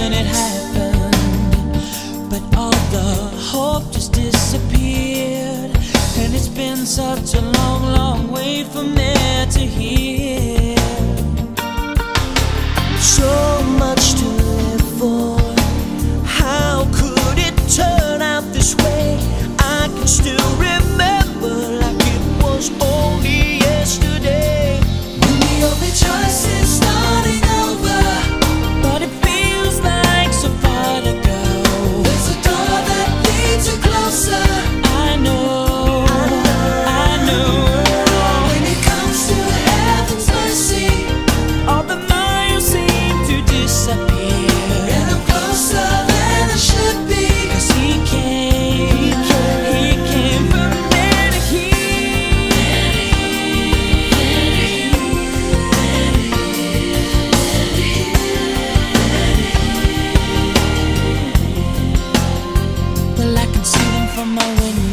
when it happened, but all the hope just disappeared. And it's been such a long, long wait for me to hear. from my window